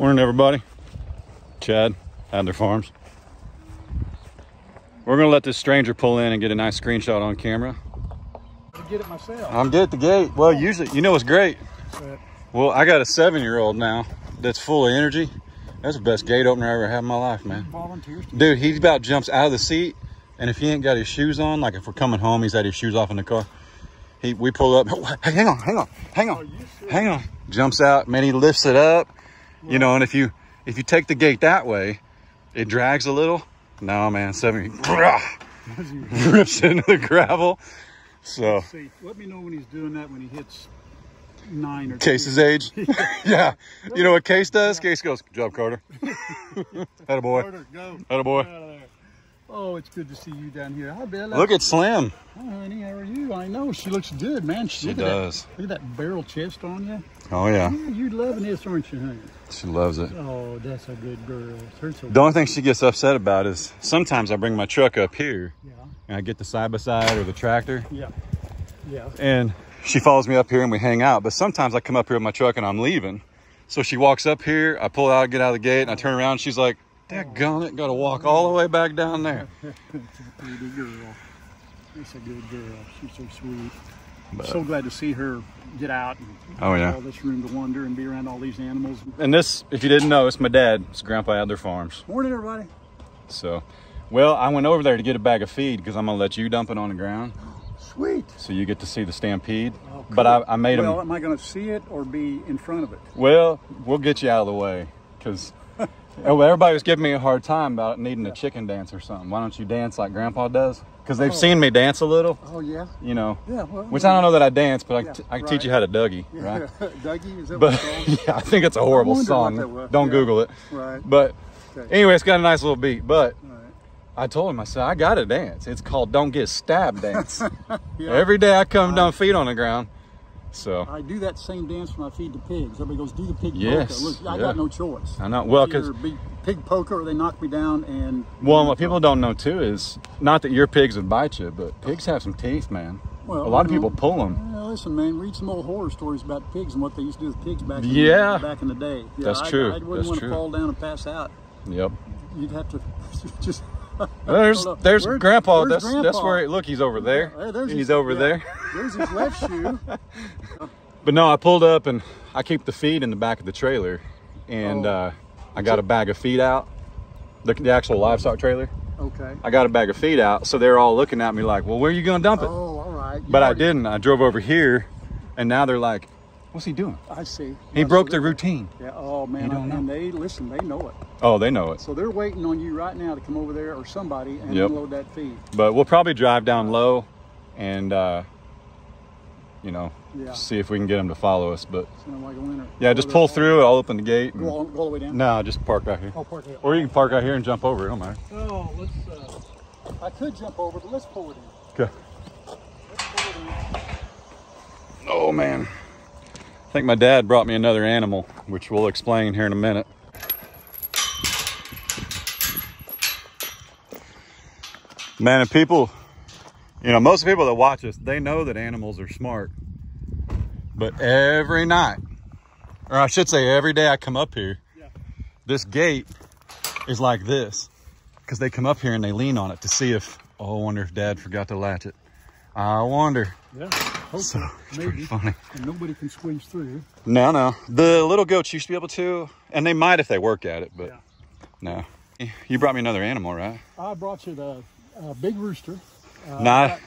Morning, everybody. Chad, Adler Farms. We're gonna let this stranger pull in and get a nice screenshot on camera. get it myself. I'm good at the gate. Well, usually, you know what's great? Well, I got a seven-year-old now that's full of energy. That's the best gate opener I ever had in my life, man. volunteers. Dude, he about jumps out of the seat, and if he ain't got his shoes on, like if we're coming home, he's had his shoes off in the car. He, we pull up. Hey, hang on, hang on, hang on, oh, hang on. Jumps out, man. He lifts it up, you know. And if you if you take the gate that way, it drags a little. No, man, seven rips into the gravel. So see, let me know when he's doing that when he hits nine or Case's age, yeah. You know what Case does? Case goes, "Good job, Carter." Had boy. Carter, go. Had boy. Out of there. Oh, it's good to see you down here. Hi, Bella. Look at Slim. Hi, honey. How are you? I know she looks good, man. She look at does. That, look at that barrel chest on you. Oh yeah, Yeah, you loving this, aren't you, honey? she loves it. Oh, that's a good girl. So The only thing she gets upset about is sometimes I bring my truck up here yeah, and I get the side by side or the tractor yeah, yeah. and she follows me up here and we hang out. But sometimes I come up here with my truck and I'm leaving. So she walks up here, I pull out, get out of the gate, and I turn around. she's like, Daggone it, gotta walk all the way back down there. That's a pretty girl. That's a good girl. She's so sweet. But- so glad to see her get out and Oh, yeah. all this room to wander and be around all these animals. And this, if you didn't know, it's my dad. It's Grandpa Adler Farms. Morning, everybody. So, well, I went over there to get a bag of feed because I'm gonna let you dump it on the ground Sweet. so you get to see the stampede. Oh, But. I, I made well, them. am I going to see it or be in front of it? Well, we'll get you out of the way because Oh, everybody was giving me a hard time about needing a chicken dance or something. Why don't you dance like Grandpa does? Because they've Oh. seen me dance a little, Oh yeah. you know. Yeah. Well, Which I don't know that I dance, but I, Yeah, t- I can right. teach you how to Dougie, Yeah. right? Dougie, is that But what it's called? yeah, I think it's a horrible wondered what that song. Don't Yeah. Google it. Right. But Okay. anyway, it's got a nice little beat. But right. I told him, I said, I got to dance. It's called Don't Get Stabbed Dance. Every day I come down feet on the ground. So I do that same dance when I feed the pigs. Everybody goes, do the pig Yes, poker. Look, I yeah. got no choice. I know. Well, Either 'cause- be pig poker or they knock me down and. Well, what people don't know too is not that your pigs would bite you, but pigs have some teeth, man. Well, a lot of know, people pull them. Yeah, listen, man, read some old horror stories about pigs and what they used to do with pigs back in, Yeah. back in the day. Yeah, That's I, true. I, wouldn't That's want true. to fall down and pass out. Yep. You'd have to just. There's there's Where's- Grandpa. that's that's where. Look, he's over there. There's he's his- over yeah. there. There's his left shoe. But no, I pulled up and I keep the feed in the back of the trailer, and Oh. uh, I got a bag of feed out. The, the actual livestock trailer. Okay. I got a bag of feed out, so they're all looking at me like, "Well, where are you gonna dump it?" Oh, all right. You but I didn't. I drove over here, and now they're like, "What's he doing?" I see. He Yeah, broke so the routine. Yeah. Oh man. You don't and know. they listen. They know it. Oh, they know it. So they're waiting on you right now to come over there or somebody and Yep. unload that feed. But we'll probably drive down low, and uh, you know, Yeah. see if we can get them to follow us. But like a winner. yeah, just pull through. I'll open the gate. and- Go all, go all the way down. No, just park right here. Oh, park it. Or you can park out here and jump over. It don't matter. Oh, let's. Uh, I could jump over, but let's pull it in. Okay. Let's pull it in. Oh man. I think my dad brought me another animal, which we'll explain here in a minute. Man, and people, you know, most people that watch us, they know that animals are smart. But every night, or I should say every day I come up here, Yeah. this gate is like this. Because they come up here and they lean on it to see if, oh, I wonder if dad forgot to latch it. I wonder. Yeah. Hopefully, So, it's pretty funny. And nobody can squeeze through. No, no. The little goats used to be able to, and they might if they work at it, but Yeah. no. You brought me another animal, right? I brought you the uh, big rooster. Uh, Not.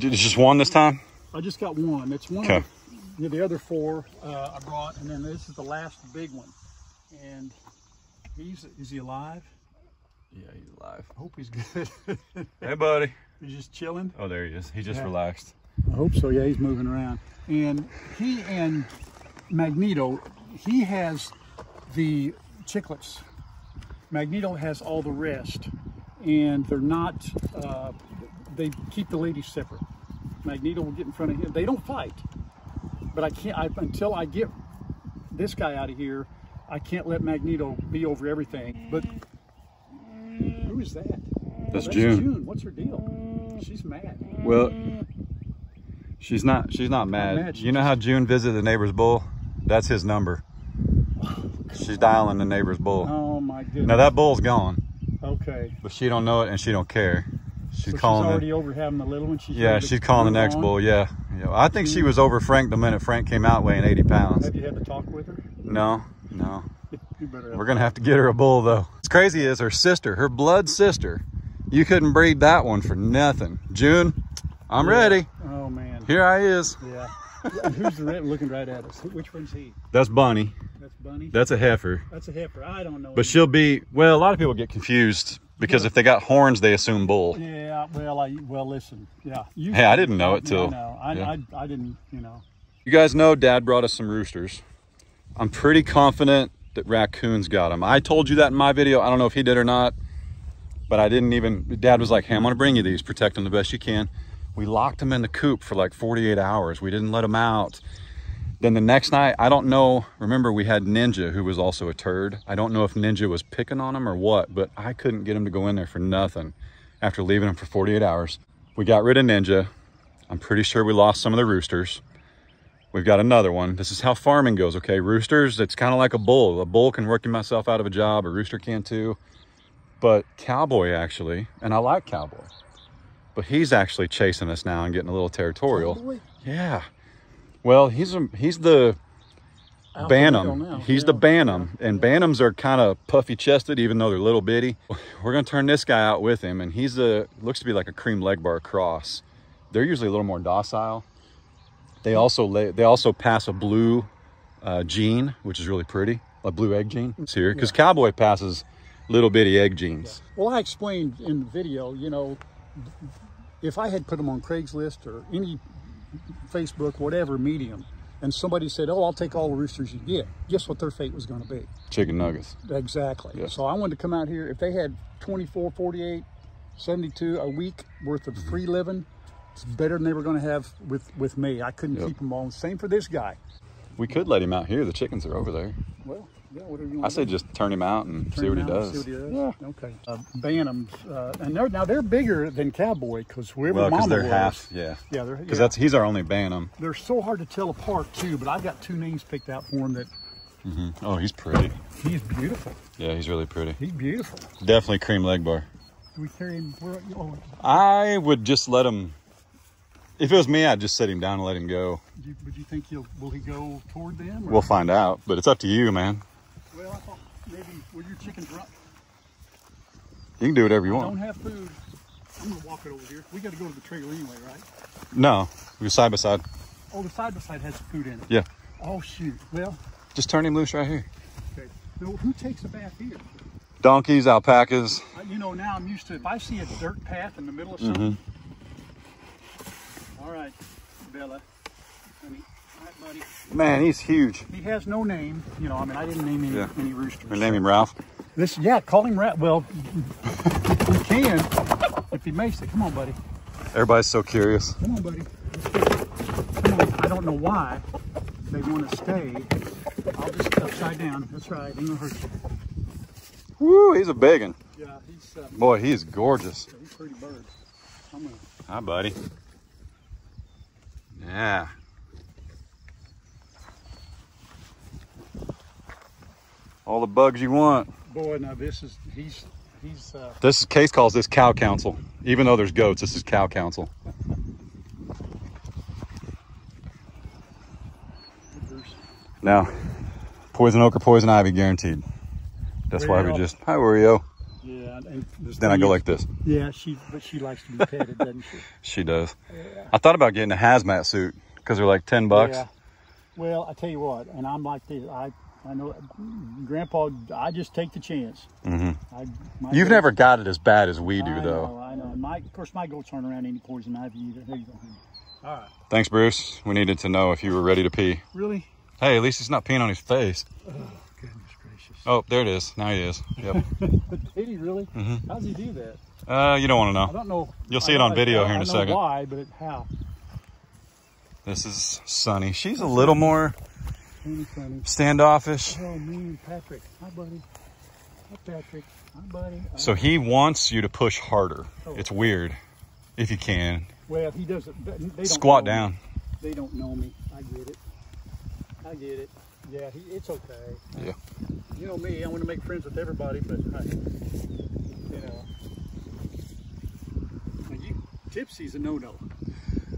It's just one this time. I just got one. It's one. Okay. Of the, the other four uh, I brought, and then this is the last big one. And he's is he alive? Yeah, he's alive. I hope he's good. Hey, buddy. he's just chilling. Oh, there he is. He just Yeah. relaxed. I hope so. Yeah, he's moving around. And he and Magneto, he has the chicklets. Magneto has all the rest, and they're not. Uh, they keep the ladies separate. Magneto will get in front of him. They don't fight, but I can't I, until I get this guy out of here. I can't let Magneto be over everything. But who is that? That's That's June. June. What's her deal? She's mad. Well, she's not. She's not mad. mad, You know how June visited the neighbor's bull? That's his number. She's dialing the neighbor's bull. Oh my goodness. Now that bull's gone, Okay. but she don't know it and she don't care. She's So calling she's the, already over having the little one. She's yeah, she's calling the next on? bull. Yeah, yeah. I think she hmm. was over Frank the minute Frank came out weighing 80 pounds. Have you had to talk with her? No, no. You better. We're gonna have to get her a bull though. What's crazy is her sister, her blood sister. You couldn't breed that one for nothing. June, I'm Yeah. ready. Here I is. Yeah. Who's the red looking right at us? Which one's he? That's Bunny. That's Bunny. That's a heifer. That's a heifer. I don't know. But she'll be well. A lot of people get confused because if they got horns, they assume bull. Yeah. Well, I well listen. Yeah. You, Hey, I didn't know it Yeah, till- I know. I, yeah. I, I didn't. You know. You guys know Dad brought us some roosters. I'm pretty confident that raccoons got them. I told you that in my video. I don't know if he did or not, but I didn't even. Dad was like, "Hey, I'm gonna bring you these. Protect them the best you can." We locked them in the coop for like 48 hours. We didn't let them out. Then the next night, I don't know. Remember, we had Ninja, who was also a turd. I don't know if Ninja was picking on him or what, but I couldn't get him to go in there for nothing after leaving him for 48 hours. We got rid of Ninja. I'm pretty sure we lost some of the roosters. We've got another one. This is how farming goes, okay? Roosters, it's kind of like a bull. A bull can work myself out of a job, a rooster can too. But Cowboy actually, and I like Cowboy, but he's actually chasing us now and getting a little territorial. Cowboy? Yeah. Well, he's a, he's the. Bantam. He's Yeah. the Bantam, and Bantams are kind of puffy chested, even though they're little bitty. We're gonna turn this guy out with him, and he's a looks to be like a Cream Legbar cross. They're usually a little more docile. They also lay, they also pass a blue uh, gene, which is really pretty, a blue egg gene. It's here because Cowboy passes little bitty egg genes. Well, I explained in the video. You know, if I had put them on Craigslist or any Facebook, whatever medium, and somebody said, "Oh, I'll take all the roosters you get," guess what their fate was going to be? Chicken nuggets. Exactly. So I wanted to come out here. If they had 24, 48, 72 a week worth of free living, it's better than they were going to have with, with me. I couldn't Yep. keep them all. Same for this guy. We could let him out here. The chickens are over there. Well, yeah, whatever you I say just turn him out and see what he does. See what he does. Yeah. Okay. Uh, Bantams, uh, and they're now they're bigger than Cowboy because wherever Well, because Mama they're was, half, yeah. Yeah, they're Because yeah. that's he's our only Bantam. they're so hard to tell apart too. But I got two names picked out for him that Oh, he's pretty. he's beautiful. Yeah, he's really pretty. He's beautiful. Definitely Cream Legbar. Do we carry him? Where, oh, I would just let him. If it was me, I'd just sit him down and let him go. do you, would you think he'll will he go toward them? or- We'll find out, but it's up to you, man. Well, I thought maybe will your chickens run? You can do whatever you I want. Don't have food. I'm gonna walk it over here. We got to go to the trailer anyway, right? No, we go side by side. Oh, the side by side has food in it. Yeah, Oh shoot. Well, just turn him loose right here. okay. Now, who takes a bath here? Donkeys, alpacas. You know, now I'm used to if I see a dirt path in the middle of something. Mm-hmm. All right, Bella. Honey. All right, buddy. Man, he's huge. He has no name. You know, I mean, I didn't name any, Yeah. any roosters. We name him Ralph. This, yeah, call him Rat. Well, we can if he makes it. Come on, buddy. Everybody's so curious. Come on, buddy. Come on. I don't know why they want to stay. I'll just upside down. That's right. Ain't gonna hurt you. Woo, he's a big one. Yeah, he's uh, Boy, he is gorgeous. he's a pretty bird. Gonna. Hi, buddy. Yeah. All the bugs you want. Boy, now this is he's he's uh, This case calls this cow council. Even though there's goats, this is cow council. Now, poison oak or poison ivy guaranteed. That's why we just, hi Oreo. yeah. And Then I go thing like this. Yeah, she but she likes to be petted, doesn't she? She does. I thought about getting a hazmat suit because they're like 10 bucks. Yeah. Well, I tell you what, and I'm like this. I I know, Grandpa. I just take the chance. hmm I, You've goats- never got it as bad as we do, I though. Know, I know. My, of course, my goats aren't around any poison ivy either. There you go. All right. Thanks, Bruce. We needed to know if you were ready to pee. Really? Hey, at least he's not peeing on his face. Goodness gracious. Oh, there it is. Now he is. Yep. Did he really? Mm -hmm. How does he do that? uh, you don't want to know. I don't know. You'll see I it on know- video I- here in I a know second. Why? But it, how? This is Sunny. She's a little more Standoffish. Oh man, Patrick. Hi, buddy. Hi, Patrick. Hi, buddy. Uh, So he wants you to push harder. Oh. It's weird. If you can. well, he doesn't. They don't Squat know me. down. They don't know me. I get it. I get it. Yeah, he, it's okay. Yeah. you know me, I want to make friends with everybody, but I, you know, now you, Tipsy's a no-no.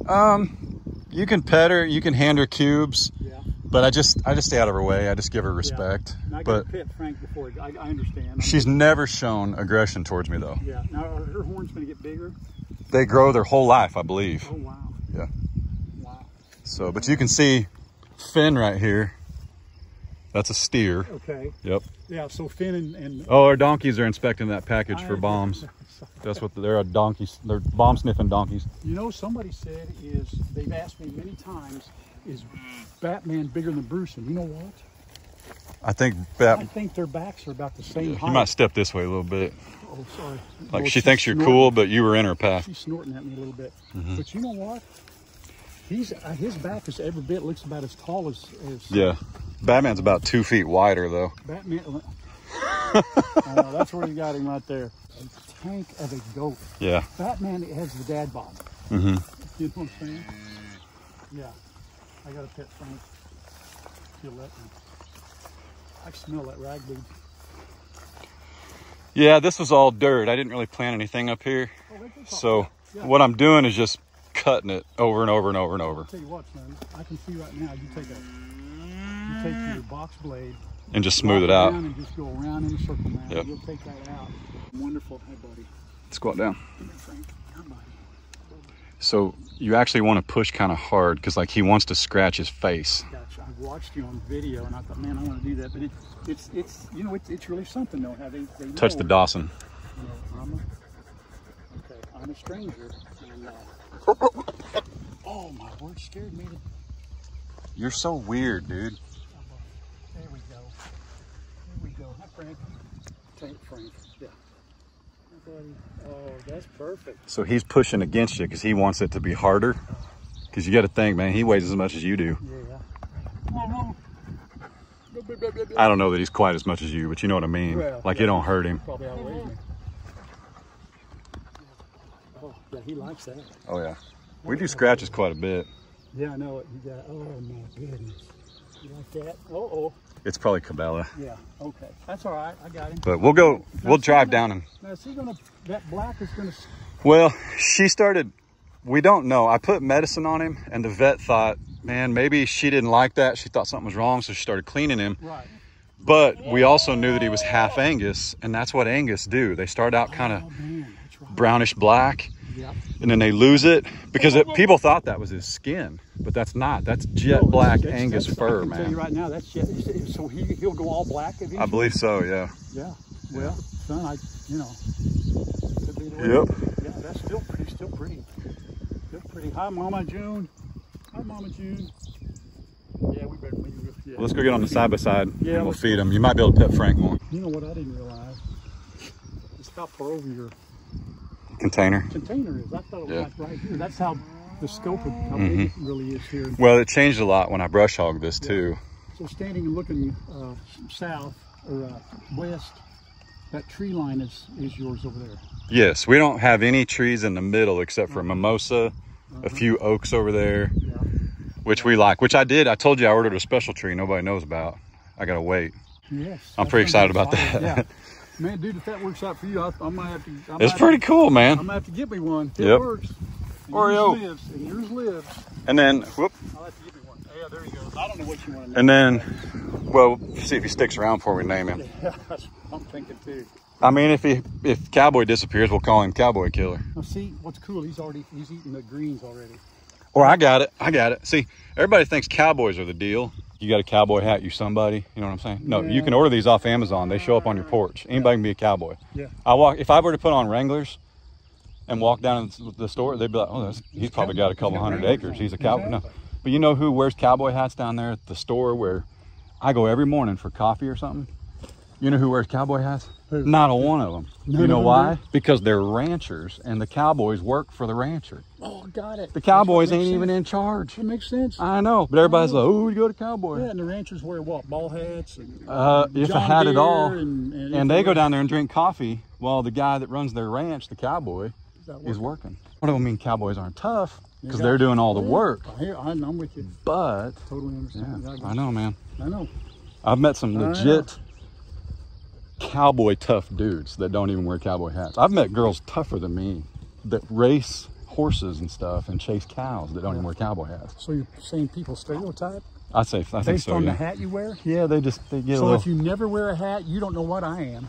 Um, you can pet her, you can hand her cubes, Yeah. But I just I just stay out of her way. I just give her respect. I got But pet Frank before. I, I understand. I'm- she's never shown aggression towards me though. Yeah. Now are her horns going to get bigger? They grow their whole life, I believe. Oh wow. Yeah. Wow. So, but you can see Finn right here. That's a steer. Okay. Yep. Yeah. So Finn and, and Oh, our donkeys are inspecting that package for bombs. That's what they're a donkeys. They're bomb sniffing donkeys. You know, somebody said is they've asked me many times, is Batman bigger than Bruce? And you know what? I think I think their backs are about the same you height. might step this way a little bit. Oh, sorry. Like Well, she thinks you're cool, but you were in her path. She's snorting at me a little bit. Mm-hmm. But you know what? He's uh, his back is every bit looks about as tall as, as Yeah. Batman's about two feet wider though. Batman. Know, that's where you got him right there. A tank of a goat. Yeah. Batman has the dad bod. hmm You know what I'm saying? Yeah. I got a pet Frank. If you'll let me. I can smell that ragweed. Yeah, this was all dirt. I didn't really plant anything up here. Oh. So Yeah. what I'm doing is just cutting it over and over and over and over Tell you what, son. I can see right now. You take a, you take your box blade, and just smooth it out. and just go around in a circle now. Yep. You'll take that out. Wonderful. Hey, buddy. Squat down. Come here, Frank. Come, buddy. So you actually want to push kind of hard because like he wants to scratch his face. Gotcha. I watched you on video, and I thought, man, I want to do that. But it, it's, it's, you know, it's, it's really something though. How they, they Touch know, the Dawson. You know, I'm a, okay, I'm a stranger. And, uh, oh my word, scared me. To, You're so weird, dude. there we go. There we go. Hi, Frank. Tank Frank. Yeah. Hi, buddy. Oh, that's perfect. So he's pushing against you because he wants it to be harder. Because you got to think, man, he weighs as much as you do. Yeah. I don't know that he's quite as much as you, but you know what I mean. Well, like yeah. it don't hurt him. Probably outweighs me. Oh, yeah, he likes that. Oh yeah. We do scratches quite a bit. Yeah, I know it. You got, oh my goodness. You like that? Oh, oh. It's probably Cabela. Yeah, okay. That's all right. I got him. But we'll go. We'll drive down and. Now, is he gonna, that black is gonna, Well, she started. We don't know. I put medicine on him, and the vet thought, man, maybe she didn't like that. She thought something was wrong, so she started cleaning him. right. But we also knew that he was half Angus, and that's what Angus do. They start out kind Oh of that's right. brownish black, Yep. and then they lose it because it, people thought that was his skin, but that's not. That's jet Oh, black that's- Angus that's- fur, I can tell you man. right now, that's jet. So he, he'll go all black eventually? I believe so. Yeah. Yeah. Well, son, I, you know. could be the way- Yep. Yeah, that's still pretty, still pretty. Still pretty. Hi, Mama June. Hi, Mama June. Yeah, we better maybe, yeah. Let's go get on the side by side, Yeah, and we'll feed him. You might be able to pet Frank more. You know what I didn't realize? It's how far over your Container. container is. I thought it was Yeah. like right here. That's how the scope of how big it really is here. Well, it changed a lot when I brush hogged this too. So standing and looking uh, south or uh, west, that tree line is, is yours over there. Yes, we don't have any trees in the middle except for mimosa, a few oaks over there, Yeah. which we like. Which I did. I told you I ordered a special tree nobody knows about. I gotta wait. Yes. I'm pretty excited about that. Yeah. Man, dude, if that works out for you, I, I might have to. I might It's have pretty to- cool, man. I man. might have to get me one. It Yep. works. And Oreo. Yours lives. And yours lives. And then, whoop, I'll have to get me one. Oh, yeah, there he goes. I don't know what you want to know. and then, well, see if he sticks around before we name him. Yeah, I'm thinking too. I mean, if he if Cowboy disappears, we'll call him Cowboy Killer. Now see, what's cool? He's already he's eating the greens already. Or I got it. I got it. See, everybody thinks cowboys are the deal. You got a cowboy hat, you somebody. You know what I'm saying? No, you can order these off Amazon. They show up on your porch. Anybody can be a cowboy. Yeah. I walk if I were to put on Wranglers and walk down to the store, they'd be like, "Oh, that's, he's probably got a couple hundred acres. He's a cowboy." No, but you know who wears cowboy hats down there at the store where I go every morning for coffee or something? You know who wears cowboy hats? Who? Not a one of them. You know why? Because they're ranchers, and the cowboys work for the rancher. Oh, got it. The cowboys ain't even in charge. It makes sense. I know, but everybody's like, "Oh, you go to cowboy." yeah, and the ranchers wear what? Ball hats and Uh, if John I had it Deere all, and, and, and, they go down there and drink coffee while the guy that runs their ranch, the cowboy, That is work? working. I don't mean cowboys aren't tough because they're doing all the work, I hear, I, I'm with you. but Totally yeah, understand. I know, man. I know. I've met some legit cowboy tough dudes that don't even wear cowboy hats. I've met girls tougher than me that race horses and stuff and chase cows that don't even wear cowboy hats. So you're saying people stereotype I say I think so. based on Yeah. the hat you wear? yeah, they just they get So little. if you never wear a hat, you don't know what I am.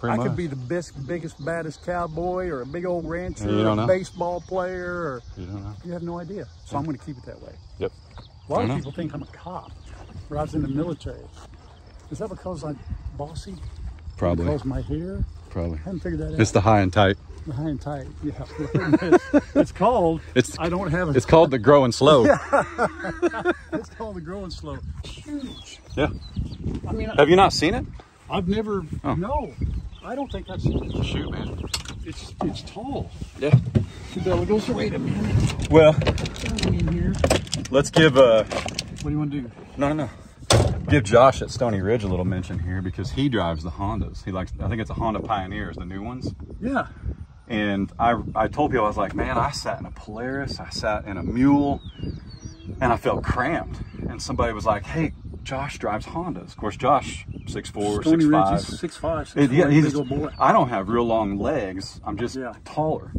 pretty I much. could be the best, biggest, baddest cowboy or a big old rancher You or a know. baseball player or You don't know. you have no idea. So I'm going to keep it that way. Yep. A lot of know. people think I'm a cop or I was in the military. Is that because I'm bossy? Probably. Because my hair? Probably. I haven't figured that out. It's the high and tight. The high and tight. Yeah. it's, it's called. It's- I don't have a. It's called the growing slow. It's called the growing slow. Huge. yeah. I mean, Have you not seen it? I've never. Oh. No, I don't think I've seen it. Shoot, man. It's it's tall. Yeah. Wait a minute. Well, There's me in here. let's give uh What do you want to do? no no. Give Josh at Stony Ridge a little mention here because he drives the Hondas. He likes I think it's a Honda Pioneers, the new ones. Yeah. And I I told people I was like, man, I sat in a Polaris, I sat in a Mule, and I felt cramped. And somebody was like, hey, Josh drives Hondas. Of course, Josh six four, Stony six Ridge five. is six five. Yeah, big he's, old boy. I don't have real long legs. I'm just Yeah. taller.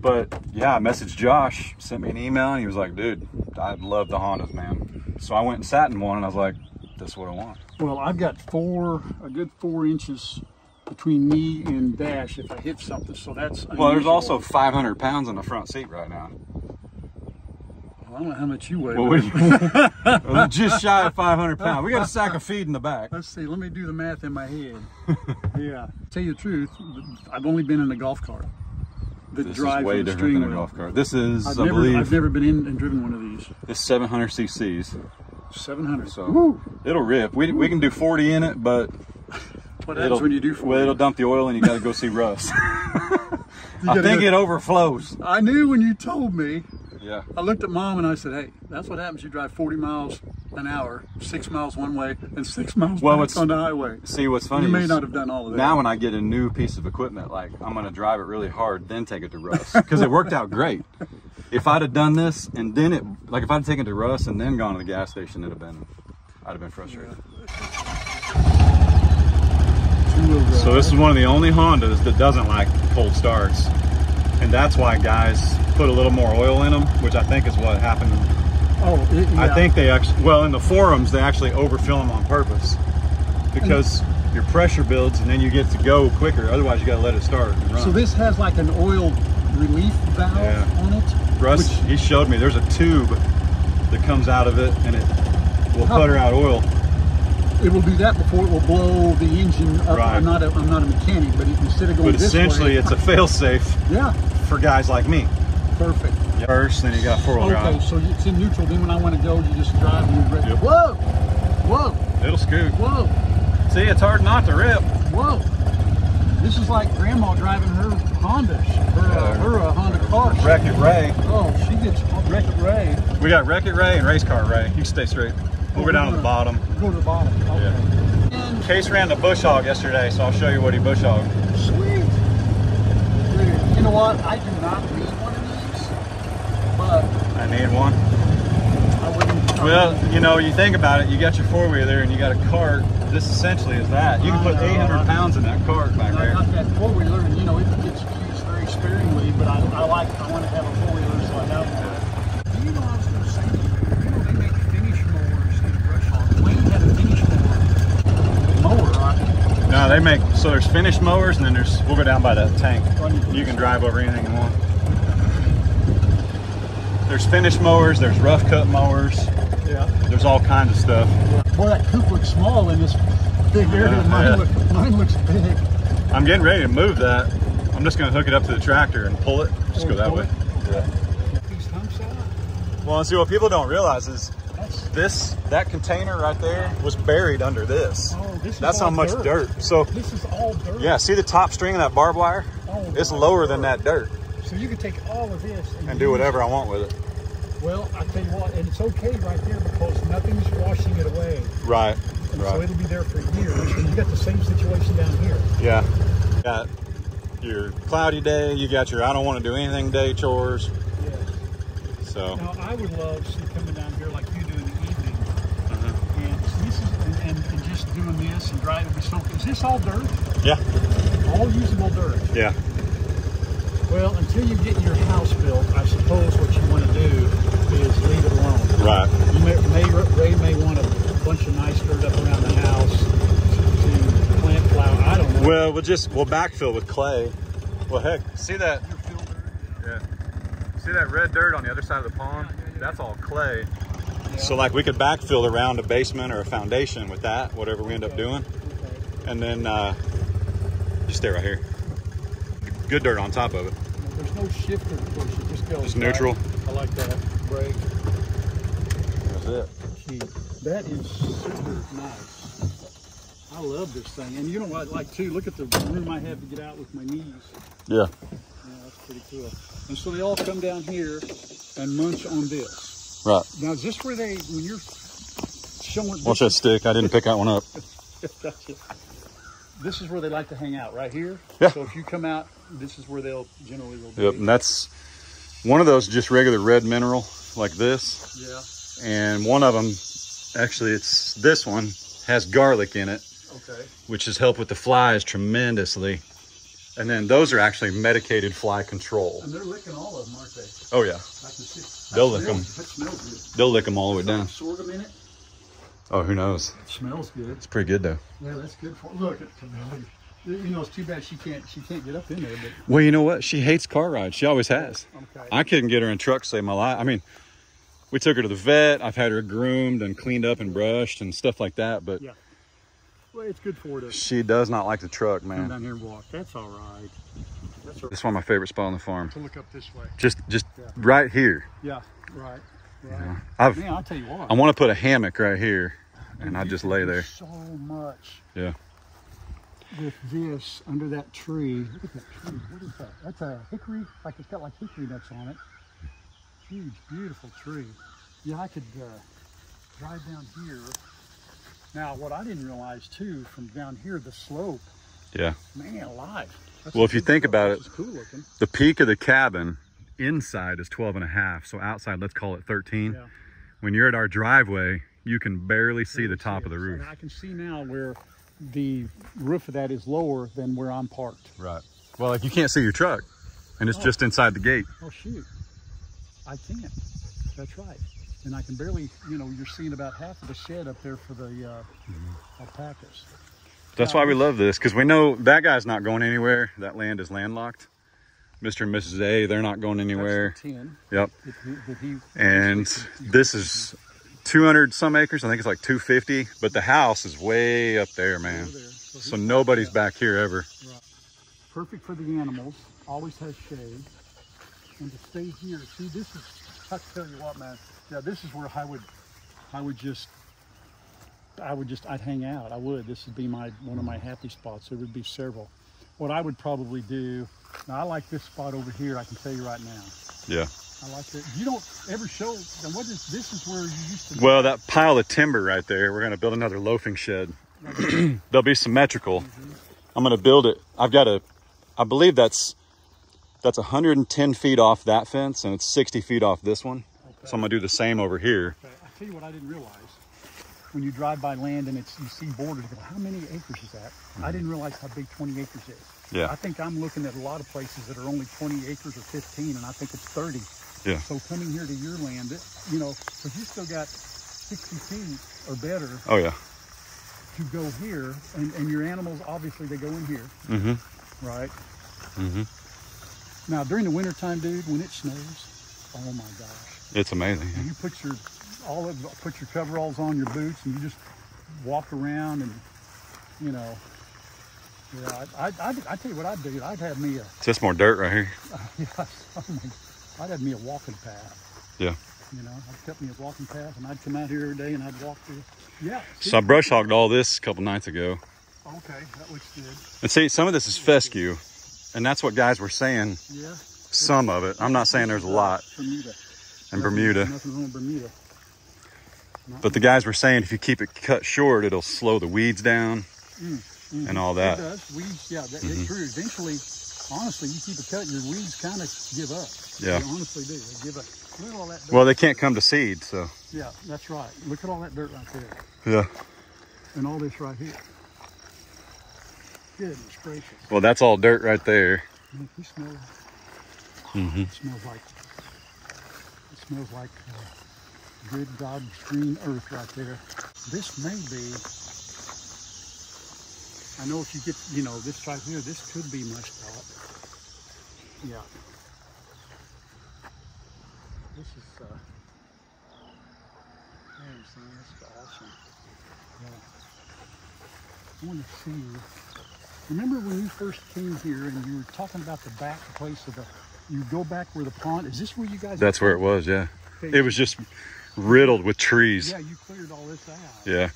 But yeah, I messaged Josh, sent me an email, and he was like, dude, I love the Hondas, man. So I went and sat in one, and I was like, this is what I want. Well, I've got four, a good four inches between me and Dash if I hit something. So that's. Well, there's also 500 pounds in the front seat right now. I don't know how much you weigh. Well, just shy of 500 pounds. We got a sack of feed in the back. Let's see. Let me do the math in my head. yeah. Tell you the truth, I've only been in a golf cart that This is way different than a golf cart. This is, I've I never, believe, I've never been in and driven one of these. this 700 cc's. 700. So Woo. it'll rip. We, we can do 40 in it, but What happens when you do four? well, it'll dump the oil and you got to go see Russ. I think go- it overflows. I knew when you told me. Yeah. I looked at mom and I said, "Hey, that's what happens. You drive 40 miles an hour, six miles one way, and six miles Well, back it's- on the highway." See, what's funny You may is not have done all of that. now when I get a new piece of equipment, like I'm going to drive it really hard, then take it to Russ because it worked out great. If I'd have done this and then it, like if I'd taken it to Russ and then gone to the gas station, it'd have been, I'd have been frustrated. Two-wheel. So this is one of the only Hondas that doesn't like cold starts. And that's why guys put a little more oil in them, which I think is what happened. oh, it, I think they actually, well, in the forums, they actually overfill them on purpose because your pressure builds and then you get to go quicker. Otherwise, you got to let it start and run. So this has like an oil relief valve Yeah. on it. Russ, which- he showed me there's a tube that comes out of it and it will putter out oil. It will do that before it will blow the engine up. Right. I'm not a, I'm not a mechanic, but instead of going But essentially, way, it's a fail-safe yeah, for guys like me. perfect. First, then you got four-wheel Okay, drive. so it's in neutral. Then when I want to go, you just drive and you're ready. Yep. Whoa, whoa, It'll scoot. whoa, See, it's hard not to rip. whoa. This is like Grandma driving her Honda, her uh, her uh, Honda car. Wreck-It Ray. Oh, she gets wrecked Ray. We got Wreck-It Ray and Race Car Ray. You can stay straight. We'll go down to the bottom. Go to the bottom. Okay. And Case ran the bush hog yesterday, so I'll show you what he bush hogged. Sweet. Dude, you know what? I do not need one of these, but I need one. I wouldn't. Well, you know, you think about it, you got your four-wheeler and you got a cart. This essentially is that. You can put 800 pounds in that cart back I there. got that four wheeler, and you know it gets used very sparingly, but I, I like I want to have a four wheeler, so I have one. Do you know I was going to say? You know they make finish mowers in brush hog. Wayne had a finish mower. Mower, right? No, they make, so there's finished mowers and then there's, we'll go down by the tank. You can drive over anything you want. There's finished mowers, there's rough cut mowers, Yeah. there's all kinds of stuff. Boy, that coop looks small in this big area. Yeah, mine, yeah. Look, mine looks big. I'm getting ready to move that. I'm just gonna hook it up to the tractor and pull it. Just go that way. These humps out. Well, see what people don't realize is That's this, that container right there was buried under this. Oh, this is That's how much dirt. dirt. So This is all dirt. yeah, see the top string of that barbed wire? Oh, It's lower than that dirt So you can take all of this and do whatever I want with it. Well, I tell you what, and it's okay right there because nothing's washing it away, Right, and so it'll be there for years. And you got the same situation down here. Yeah. Got your cloudy day, you got your I don't want to do anything day chores. Yes. So Now I would love to see coming down here like you do in the evening, uh-huh. and this is and, and, and just doing this and driving and so is this all dirt? Yeah. All usable dirt. Yeah. Well, until you get your house built, I suppose what you want to do is leave it alone. Right. You may, may Rae may want a bunch of nice dirt up around the house to, to plant flower. I don't know. Well, we'll just we'll backfill with clay. Well, heck, see that? Your fill dirt. Yeah. See that red dirt on the other side of the pond? Yeah, yeah, yeah. That's all clay. So like we could backfill around a basement or a foundation with that, whatever we end up doing, and then uh, just stay right here. Good dirt on top of it. There's no shifter, of course. It just goes. Just right. neutral. I like that. Brake. That's it. That is super nice. I love this thing. And you know what I like too? Look at the room I have to get out with my knees. Yeah. Yeah, that's pretty cool. And so they all come down here and munch on this. Right. Now, is this where they, when you're showing, Watch that stick. I didn't pick that one up. This is where they like to hang out, right here. Yeah. So if you come out, this is where they'll generally will be. Yep. And that's one of those just regular red mineral like this. Yeah. And one of them, actually, it's this one has garlic in it, Okay. which has helped with the flies tremendously. And then those are actually medicated fly control. And they're licking all of them, aren't they? Oh yeah, I can see. They'll lick lick 'em. smells- That smells good. they'll lick them all the way down. Sorghum in it. Oh, who knows? It smells good. It's pretty good though. Yeah, that's good for. Look. You know, it's too bad she can't. She can't get up in there. But Well, you know what? She hates car rides. She always has. okay. I couldn't get her in truck to save my life. I mean, we took her to the vet. I've had her groomed and cleaned up and brushed and stuff like that. But Yeah. Well, it's good for her she does not like the truck, man. come down here and walk. That's all right. That's all one of my favorite spots on the farm. to look up this way. Just, just Yeah. right here. Yeah. Right. Right. I've, Man, I'll tell you what. I want to put a hammock right here, and I just lay there. So much Yeah. with this under that tree. Look at that tree. What is that? That's a hickory. Like it's got like hickory nuts on it. Huge, beautiful tree. Yeah, I could uh, drive down here. Now, what I didn't realize too, from down here, the slope. Yeah. Man, alive. That's Well, if you think about it, cool looking. The peak of the cabin inside is 12 and a half. So outside, let's call it 13. Yeah. When you're at our driveway, you can barely see the top of the And roof. I can see now where the roof of that is lower than where I'm parked. Right. Well, like you can't see your truck, and it's Oh. just inside the gate. Oh shoot, I can't. That's right. And I can barely, you know, you're seeing about half of the shed up there for the uh, Mm-hmm. alpacas. That's why we love this because we know that guy's not going anywhere. That land is landlocked. Mr. and Mrs. A, they're not going anywhere. That's the tin Yep. that he, that he And this is 200 some acres. I think it's like 250, but the house is way up there, man. there. So, So nobody's back here ever. Perfect for the animals. Always has shade. And to stay here, see, this is. I tell you what, man. Yeah, this is where I would, I would just, I would just, I'd hang out. I would. This would be my one of my happy spots. There would be several. What I would probably do. Now I like this spot over here. I can tell you right now. Yeah. I like it. You don't ever show. And what is this? Is where you used to. Well, that pile of timber right there, we're going to build another loafing shed. They'll be symmetrical. Mm-hmm. I'm going to build it. I've got a, I believe that's, that's 110 feet off that fence and it's 60 feet off this one. So I'm going to do the same over here. Okay, I tell you what I didn't realize. When you drive by land and it's you see borders, you go, how many acres is that? I didn't realize how big 20 acres is. Yeah. I think I'm looking at a lot of places that are only 20 acres or 15, and I think it's 30. Yeah. So coming here to your land, it, you know, because you still got 60 feet or better Oh yeah. to go here, and, and your animals obviously they go in here, Mm-hmm. right? Mm-hmm. Now during the wintertime, dude, when it snows, oh my gosh. It's amazing. You put your all of put your coveralls on your boots and you just walk around and you know yeah I I I I tell you what I'd do I'd have me a It's just more dirt right here. yeah, oh my, I'd have me a walking path Yeah. you know I'd cut me a walking path and I'd come out here every day and I'd walk through yeah see? So I brush hogged all this a couple nights ago. okay that looks good And see, some of this is fescue. And that's what guys were saying. yeah Some of it. I'm not saying there's a lot Bermuda in Bermuda. nothing wrong with Bermuda But the guys were saying if you keep it cut short, it'll slow the weeds down Mhm. and all It that. does. Weeds, yeah, that, Mhm. it's true. Eventually, honestly, you keep it cut, your weeds kind of give up. Yeah. They honestly do. They give up. Look at all that dirt. Well, they can't come to seed, so yeah, that's right. Look at all that dirt right there. yeah. and all this right here. Goodness gracious. Well, that's all dirt right there. You smell Mm-hmm. It smells like it smells like uh, good God's green earth right there. This may be. I know if you get, you know, this right here, this could be muskrat. Yeah. This is. Uh, man, son, this is awesome. Yeah. I want to see. Remember when you first came here and you were talking about the back place of the, you go back where the pond, is this where you guys? That's where it was, yeah. Okay, It was just riddled with trees. Yeah, you cleared all this out. Yeah.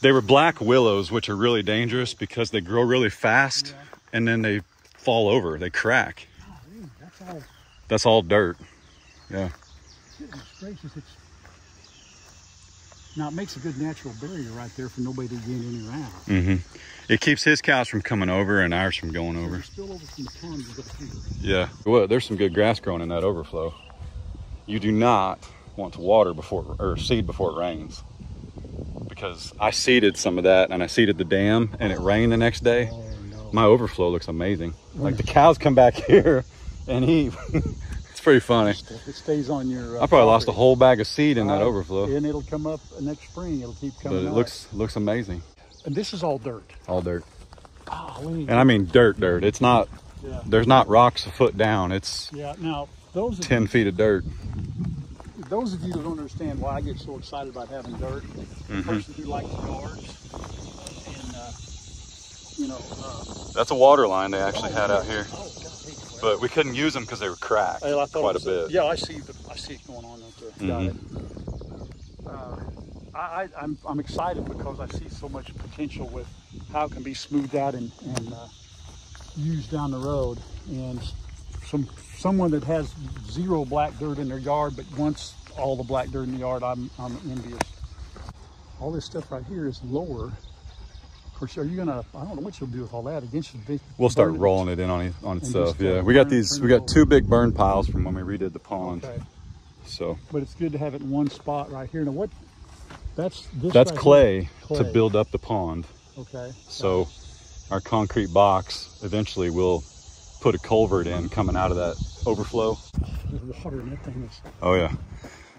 They were black willows, which are really dangerous because they grow really fast Yeah. and then they fall over, they crack. Golly, that's all, That's all dirt. Yeah. goodness gracious, it's, now it makes a good natural barrier right there for nobody to get in or out. Mm-hmm. It keeps his cows from coming over and ours from going over. the spillover from the up here. Yeah. Well, there's some good grass growing in that overflow. You do not want to water before or seed before it rains. Because I seeded some of that and I seeded the dam and it rained the next day. Oh no. My overflow looks amazing. Like the cows come back here and eat. It's pretty funny. It stays on your. Uh, I probably lost a whole bag of seed in that Uh, overflow, And it'll come up next spring. It'll keep coming. but it up. looks looks amazing. And this is all dirt. All dirt, Golly. and I mean dirt, dirt. It's not. Yeah. There's not rocks a foot down. It's Yeah. Now those ten feet of dirt. those of you that don't understand why I get so excited about having dirt, Mm-hmm. person who likes yards, and uh, you know, uh, That's a water line they actually had out here, oh God, hey, well, but we couldn't use them because they were cracked well, I thought quite it a bit. Yeah, I see the, I see it going on out there. Got it. Mm-hmm. Uh, I, I, I'm, I'm excited because I see so much potential with how it can be smoothed out and, and uh, used down the road. And some someone that has zero black dirt in their yard but wants all the black dirt in the yard, I'm, I'm envious. All this stuff right here is lower. Course, are you gonna? I don't know what you'll do with all that. Against the big. We'll start burn it? rolling it in on it, on itself. just, uh, Yeah, we got these. We got two big burn piles from when we redid the pond. Okay, So but it's good to have it in one spot right here. Now what? That's this. that's right here. clay, to build up the pond. Okay. So our concrete box eventually will put a culvert in coming out of that overflow. There's water in that thing. Is, Oh yeah.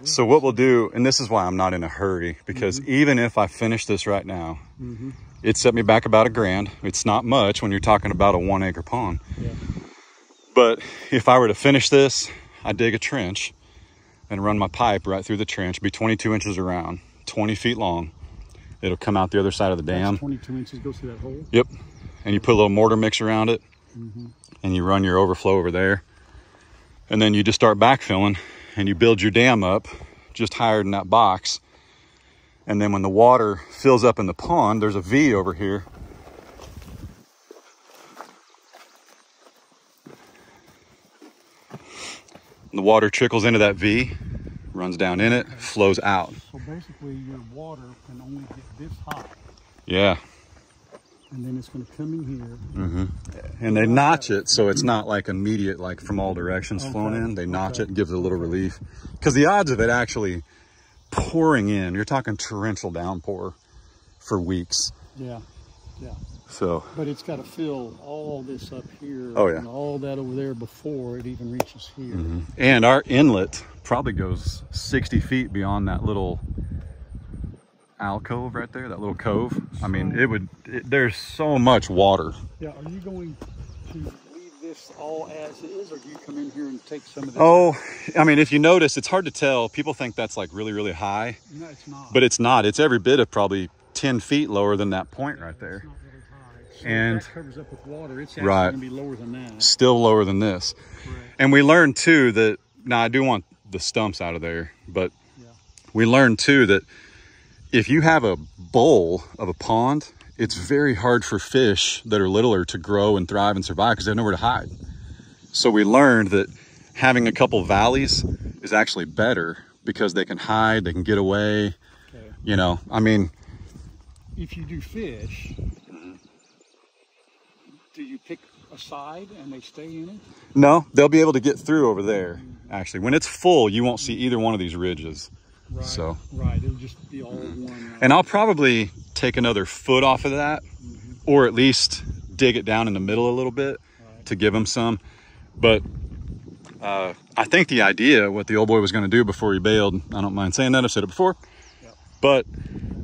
So what we'll do, and this is why I'm not in a hurry, because Mm-hmm. even if I finish this right now, it set me back about a grand. It's not much when you're talking about a one acre pond. yeah. But if I were to finish this, I dig a trench and run my pipe right through the trench, be 22 inches around, 20 feet long. It'll come out the other side of the dam. That's 22 inches goes through that hole. Yep. And you put a little mortar mix around it Mm-hmm. and you run your overflow over there. And then you just start backfilling and you build your dam up just higher than that box. And then when the water fills up in the pond, there's a V over here. The water trickles into that V, runs down in it, flows out. So basically, your water can only get this high, Yeah. And then it's going to come in here. Mm -hmm. and they notch it so it's not like immediate like from all directions flowing Okay, in they notch okay. it and gives it a little relief because the odds of it actually pouring in you're talking torrential downpour for weeks Yeah, yeah. so But it's got to fill all this up here. Oh, yeah. And all that over there before it even reaches here. and our inlet probably goes 60 feet beyond that little alcove right there that little cove i mean it would it, there's so much water Yeah. Are you going to leave this all as is, or do you come in here and take some of this? oh i mean if you notice it's hard to tell people think that's like really really high no, it's not. but it's not it's every bit of probably 10 feet lower than that point right It's there not really high. So And- that covers up with water. It's actually Right. going to be lower than that. still lower than this Correct. and we learned too that now i do want the stumps out of there but Yeah. we learned too that if you have a bowl of a pond it's very hard for fish that are littler to grow and thrive and survive because they have nowhere to hide so we learned that having a couple valleys is actually better because they can hide they can get away Okay. you know i mean If you do fish, do you pick a side and they stay in it? No, they'll be able to get through over there. Mm-hmm. Actually, when it's full, you won't see either one of these ridges. Right. So, right, it'll just be all one. and I'll probably take another foot off of that, or at least dig it down in the middle a little bit Right. to give them some. But uh, I think the idea, what the old boy was going to do before he bailed, I don't mind saying that. I've said it before. Yep. But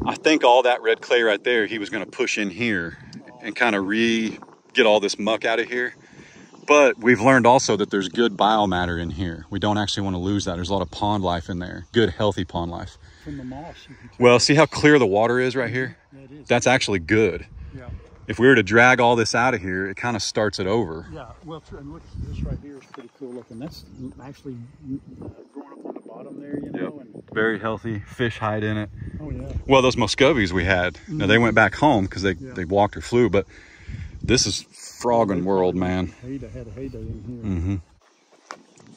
I think all that red clay right there, he was going to push in here and kind of re get all this muck out of here. But we've learned also that there's good biomatter in here. We don't actually want to lose that. There's a lot of pond life in there, good, healthy pond life. from the moss. You can Well, see how clear the water is right here? that is. That's actually good. yeah. If we were to drag all this out of here, it kind of starts it over. Yeah, well, and look, this right here is pretty cool looking. That's actually uh, growing up on the bottom there, you know. And Very healthy, fish hide in it. oh yeah, Well, those Muscovies we had, now they went back home because they, Yeah. they walked or flew, but this is frogging world, man. had a heyday in here. hmm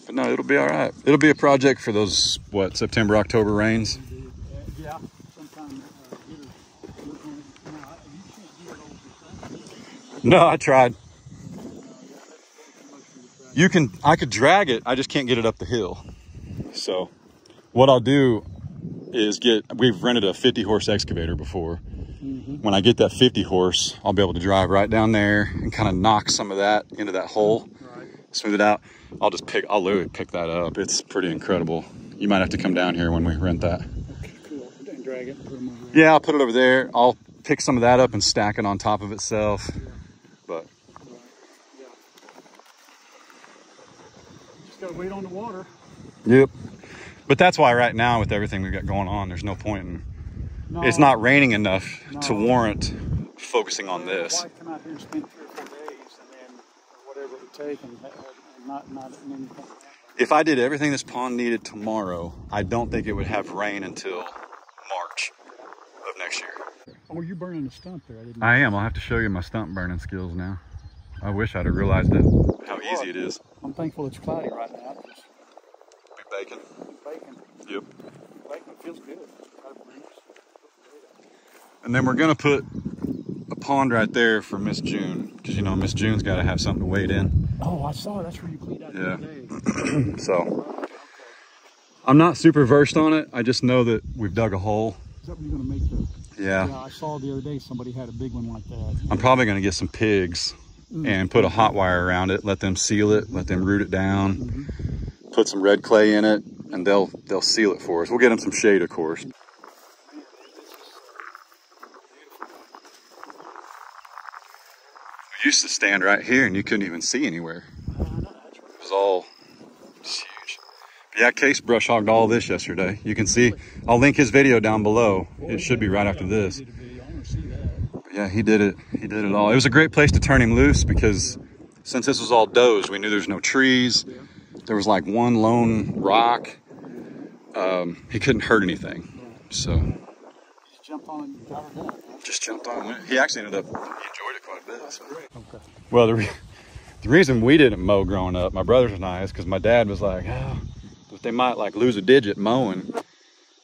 But no, it'll be all right. It'll be a project for those, what, September, October rains. Yeah. No, I tried. You can, I could drag it, I just can't get it up the hill. So, what I'll do is get, we've rented a 50 horse excavator before. Mm-hmm. When I get that 50 horse, I'll be able to drive right down there and kind of knock some of that into that hole, Right. smooth it out. I'll just pick, I'll literally pick that up. It's pretty incredible. You might have to come down here when we rent that. Okay, cool. And drag it and put them over. Yeah, I'll put it over there. I'll pick some of that up and stack it on top of itself. But Right. Yeah. Just gotta wait on the water. Yep. But that's why right now with everything we've got going on, there's no point in No, it's not raining enough to warrant focusing on this. Why come out here and spend three or four days and then whatever it would take and, and not not and then come? If I did everything this pond needed tomorrow, I don't think it would have rain until March of next year. Oh, you're burning a stump there. I didn't. I am. I'll have to show you my stump burning skills now. I wish I'd have realized it. How easy it is. I'm thankful it's cloudy right now. Because Bacon. bacon, Yep. bacon feels good. Got a breeze. And then we're gonna put a pond right there for Miss June, because you know Miss June's got to have something to wade in. Oh, I saw. That's where you cleaned out Yeah. the other day. So I'm not super versed on it. I just know that we've dug a hole. Is that when you're gonna make the? Yeah. Yeah, I saw the other day somebody had a big one like that. I'm probably gonna get some pigs mm. and put a hot wire around it, let them seal it, let them root it down, mm-hmm. Put some red clay in it, and they'll they'll seal it for us. We'll get them some shade, of course. We used to stand right here and you couldn't even see anywhere. It was all just huge. But yeah, Case brush hogged all this yesterday. You can see, I'll link his video down below. It should be right after this. But yeah, he did it. He did it all. It was a great place to turn him loose because since this was all dozed, we knew there's no trees. There was like one lone rock. Um, he couldn't hurt anything. So Just jump on and down. just jumped on. He actually ended up, he enjoyed it quite a bit. So. Okay. Well, the, re- the reason we didn't mow growing up, my brothers and I, is because my dad was like, oh, but they might like lose a digit mowing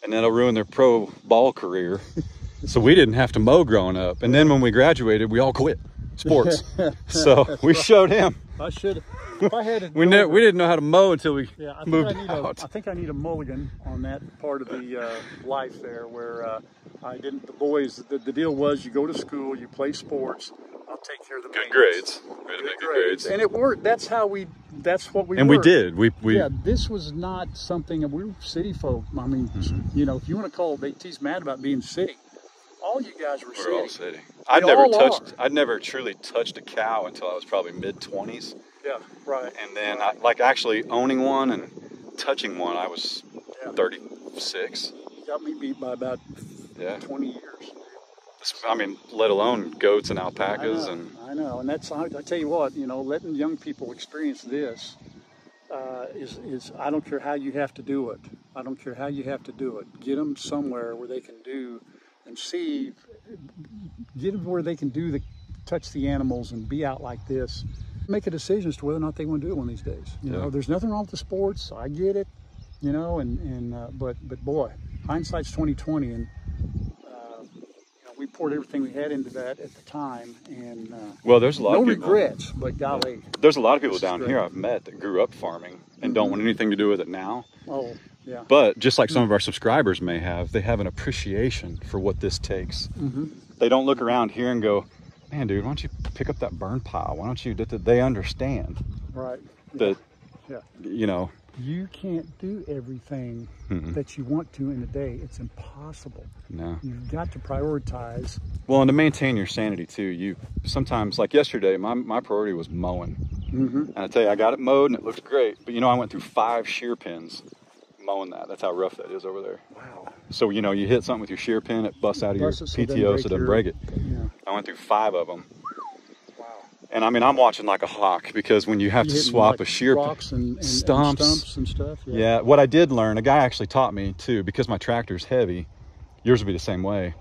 and then it'll ruin their pro ball career. so we didn't have to mow growing up. And then when we graduated, we all quit sports. so we showed him. I should. If I had We, ne- we didn't know how to mow until we Yeah, I think moved I need a, out. I think I need a mulligan on that part of the uh, life there, where uh, I didn't. The boys, the, the deal was, you go to school, you play sports. I'll take care of the Good grades. We had to Good good grades. grades. and it worked. That's how we. That's what we. And we did. We, we yeah, this was not something. and We were city folk. I mean, Mm-hmm. you know, if you want to call, they tease mad about being city. All you guys were we're all. I'd never touched. are. I'd never truly touched a cow until I was probably mid twenties. Yeah, right. and then I, like actually owning one and touching one i was Yeah. 36 got me beat by about yeah 20 years. i mean let alone goats and I alpacas know, and I know, and that's I, I tell you what, you know, letting young people experience this uh, is is I don't care how you have to do it. I don't care how you have to do it. Get them somewhere where they can do and see. Get them where they can do the touch the animals and be out like this. Make a decision as to whether or not they want to do it one of these days. You Yeah. know, there's nothing wrong with the sports. I get it. You know, and and uh, but but boy, hindsight's 2020, and uh, you know, we poured everything we had into that at the time, and uh, well there's a lot no of people regrets. But golly, there's a lot of people down great. here i've met that grew up farming and don't want anything to do with it now oh Yeah. But just like some of our subscribers may have, they have an appreciation for what this takes. Mm-hmm. They don't look around here and go, "Man, dude, why don't you pick up that burn pile? Why don't you?" They understand Right. that Yeah. you know. You can't do everything Mm-mm. that you want to in a day. It's impossible. No. You've got to prioritize. Well, and to maintain your sanity too, you sometimes like yesterday, my my priority was mowing. Mm-hmm. And I tell you, I got it mowed and it looked great. But you know, I went through five shear pins mowing that. That's how rough that is over there. Wow. So you know, you hit something with your shear pin, it busts out of your it so it doesn't PTO, so it doesn't break it. Yeah. I went through five of them, Wow. and I mean, I'm watching like a hawk because when you have You to swap like, a shear pin, rocks and, and, and stumps. stumps and stuff. Yeah, what I did learn, a guy actually taught me too, because my tractor's heavy. Yours will be the same way.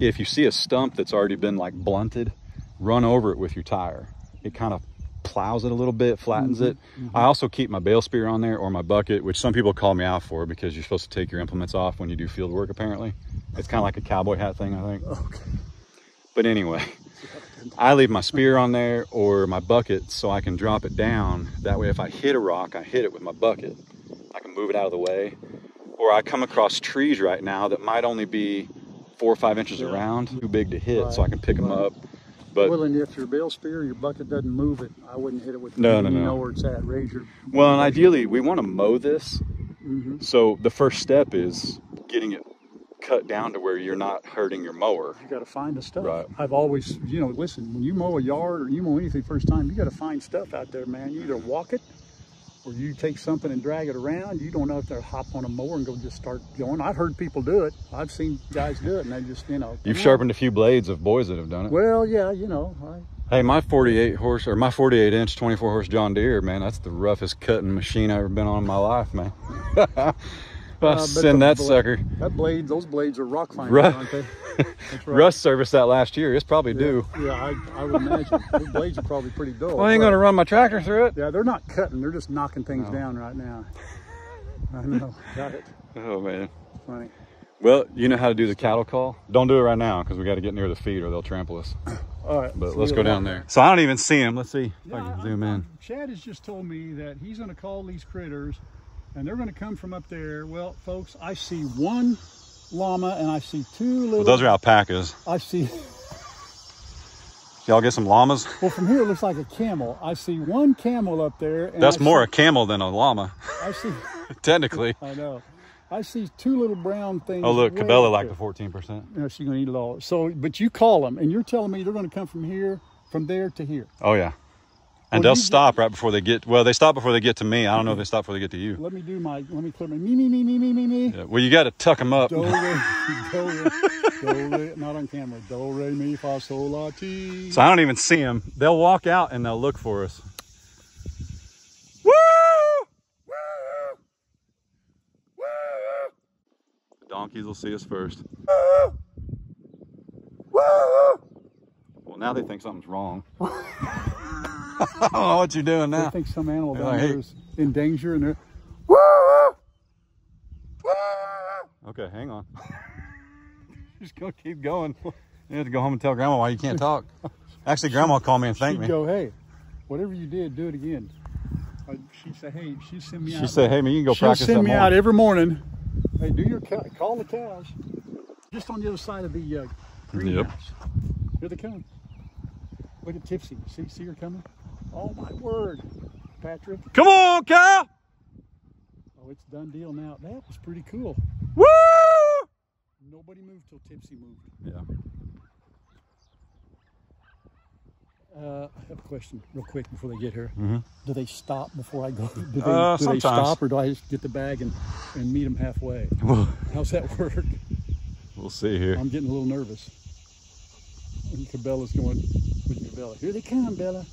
If you see a stump that's already been like blunted, run over it with your tire. It kind of plows it a little bit, flattens Mhm, it. I also keep my bale spear on there or my bucket, which some people call me out for because you're supposed to take your implements off when you do field work. Apparently, it's kind of like a cowboy hat thing, I think. Okay. But anyway, I leave my spear on there or my bucket so I can drop it down. That way, if I hit a rock, I hit it with my bucket. I can move it out of the way. Or I come across trees right now that might only be four or five inches Yeah. around, too big to hit, so I can pick them up. But well, and if your bale spear, your bucket doesn't move it, I wouldn't hit it with. No, no, no. you no. know where it's at. Raise your. well, and ideally, we want to mow this. hmm So the first step is getting it cut down to where you're not hurting your mower. You got to find the stuff. Right. I've always, you know, listen. When you mow a yard or you mow anything first time, you got to find stuff out there, man. You either walk it, or you take something and drag it around. You don't know if they'll hop on a mower and go just start going. I've heard people do it. I've seen guys do it, and they just, you know. You've come on. sharpened a few blades of boys that have done it. Well, yeah, you know, I, Hey, my 48 horse or my 48 inch 24 horse John Deere, man, that's the roughest cutting machine I've ever been on in my life, man. I Uh, send that bla- sucker. that blade, those blades are rock finders, Right. aren't they? Right. Rust serviced that last year. It's probably due. Yeah, I, I would imagine. the blades are probably pretty dull. Well, I ain't gonna run my tractor through it. Yeah, they're not cutting. They're just knocking things No. down right now. I know. Got it. Oh man. Funny. Well, you know how to do the cattle call. Don't do it right now because we got to get near the feed or they'll trample us. All right. But let's go down there. So I don't even see him. Let's see if I can I- zoom I- in. Chad has just told me that he's going to call these critters, and they're going to come from up there. Well, folks, I see one llama and I see two little. Well, those are alpacas. I see. Y'all get some llamas? Well, from here it looks like a camel. I see one camel up there. And That's I more a camel than a llama, I see. technically. I know. I see two little brown things. Oh look, Cabela like the 14%. Yeah, she's gonna eat it all. So, but you call them, and you're telling me they're gonna come from here, from there to here. Oh yeah. And Well, they'll stop right before they get. Well, they stop before they get to me. I don't know if they stop before they get to you. Let me do my. Let me clear my me me me me me me me. Yeah, Well, you got to tuck them up. Do re, do re, do re. Not on camera. Do re mi fa sol la ti. So I don't even see them. They'll walk out and they'll look for us. Woo! Woo! The donkeys will see us first. Woo! Woo! Well, now they think something's wrong. I don't know what you're doing They now. think some animal down like, there "Hey." is in danger, and they're. Okay, hang on. Just go keep going. You have to go home and tell grandma why you can't talk. Actually, grandma called me and thanked She'd me. go, hey, whatever you did, do it again. Uh, She'd say, hey, she'd send me out. She said, hey man, you can go practice. She'll practice send me more. out every morning. Hey, do your cow, call the cows. Just on the other side of the uh, greenhouse. Here they come. Look at Tipsy. See, see her coming? Oh my word, Patrick. Come on, cow! Oh, it's done deal now. That was pretty cool. Woo! Nobody moved till Tipsy moved. Yeah. Uh, I have a question, real quick, before they get here. Mm -hmm. Do they stop before I go? Do they, Uh, do they stop, or do I just get the bag and, and meet them halfway? How's that work? we'll see here. I'm getting a little nervous. And Cabela's going, with Bella. Here they come, Bella.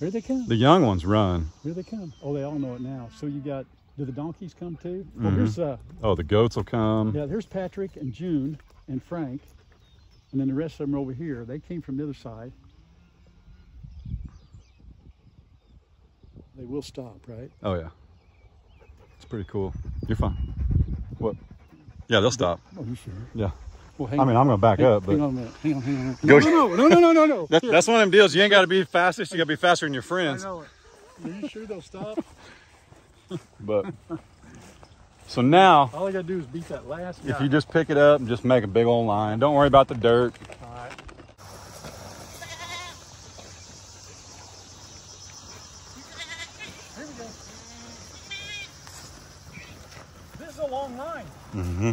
Here they come. The young ones run. Here they come. Oh, they all know it now. So you got, do the donkeys come too? Well, Mhm. here's, uh, Oh, the goats will come. yeah, here's Patrick and June and Frank. And then the rest of them are over here. They came from the other side. They will stop, right? Oh yeah. It's pretty cool. You're fine. What? Yeah, they'll stop. Oh, you sure? Yeah. Well, I mean, I'm gonna back hang, up, hang on a minute. Hang on, hang on. No, no, no, no, no, no, no. that, that's one of them deals. You ain't got to be fastest. You got to be faster than your friends. I know it. Are you sure they'll stop? But So now, All I gotta do is beat that last guy. if you just pick it up and just make a big old line, don't worry about the dirt. All right. Here we go. This is a long line. Mm-hmm.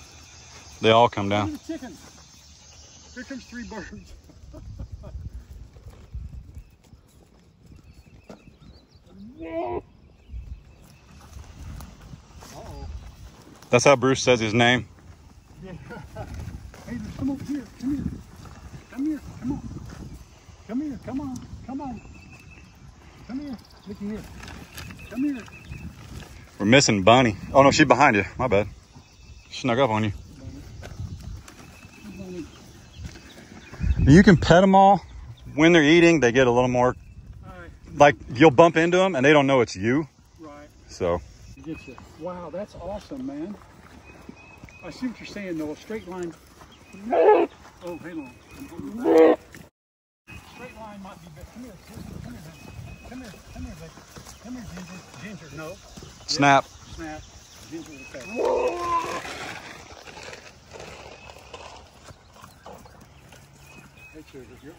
they all come down. chickens. Here comes three birds. Uh-oh. That's how Bruce says his name. Yeah. Hey, there's come over here. Come here. Come here. Come on. Come here. Come on. Come on. Come here. Look here. Come here. We're missing Bunny. Oh no, she's behind you. My bad. Snuck up on you. Bunny. You can pet them all. When they're eating, they get a little more right. like you'll bump into them and they don't know it's you. Right. So Wow, that's awesome, man. I see what you're saying, though. A straight line. Oh, hang on. Straight line might be better. Come here. Come here. Come here. Come here. Come here, Ginger. Ginger, no. snap. Snap. Ginger, okay. Hey, Sugar. You're...